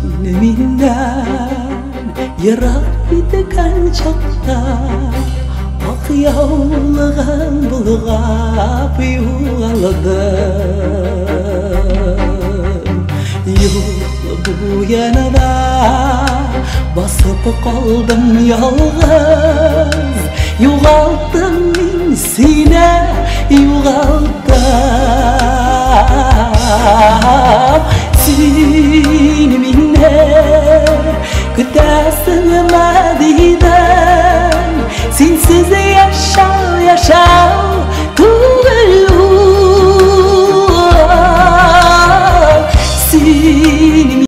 Sineminden yarattıkan çokta Ak yavlığın bulgap yuğaladım Yol bu yanada basıp kaldım yalğız Yuğaldım min sine yuğaldım Seni 心思在呀烧呀烧。